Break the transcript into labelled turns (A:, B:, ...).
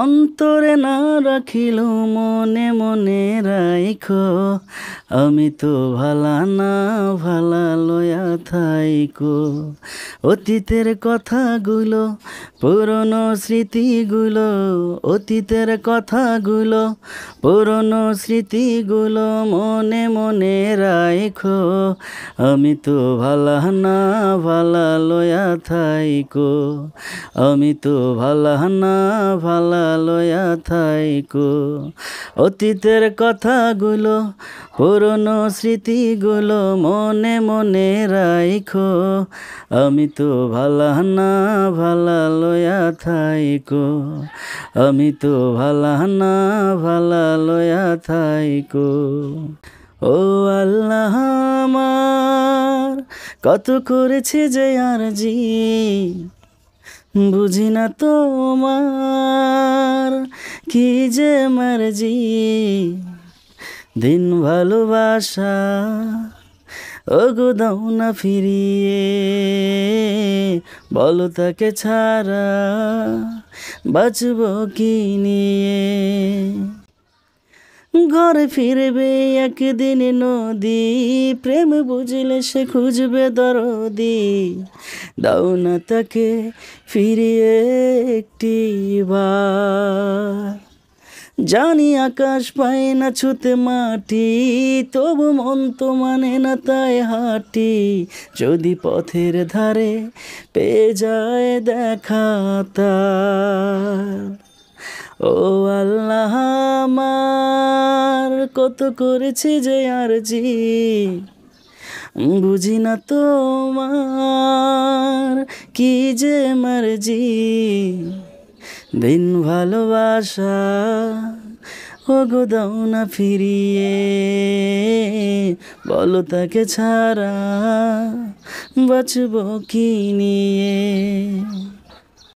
A: অন্তরে না রাখিল মনে মনে রাইখো। আমি তো ভালা না ভালা থাইকো অতীতের কথাগুলো, পুরনো স্মৃতিগুলো, অতীতের কথাগুলো, পুরনো স্মৃতিগুলো মনে মনে রাইখো। আমি তো ভালা না, ভালা লয়া থাইকো। আমি তো ভালা না, ভালা লয়া থাইকো। অতীতের কথাগুলো, পুরনো স্মৃতিগুলো মনে মনে রাইখো, আমি তো ভালা না, ভালা লয়া থাইকো। আমি তো ভালা না, ভালা লয়া থাইকো। ও আল্লাহ আমার, কত করেছে যে আর জি বুঝি না তোমার কি যে মারজি। দিন ভালোবাসা ও গো দাও না ফিরিয়ে, বলো তাকে ছাড়া বাঁচব কি নিয়ে? ঘরে ফিরবে একদিন নদী, প্রেম বুঝলে সে খুঁজবে দরদি। দাও না তাকে ফিরিয়ে একটি বার। জানি আকাশ পায় না ছুতে মাটি, তবু মন তো মানে না তাই হাঁটি। যদি পথের ধারে পেয়ে যায় দেখা ও আল্লাহ আমার, কত করেছে যে আর জি বুঝি না তোমার কি যে মারজি। দিন ভালোবাসা ও গোদাও না ফিরিয়ে। বলো তাকে ছাড়া বাঁচব কি নিয়ে?